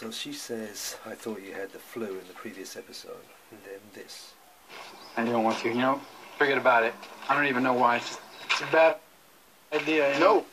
So she says, I thought you had the flu in the previous episode, and then this. I don't want to, you know? Forget about it. I don't even know why. It's, just, it's a bad idea. You know? No.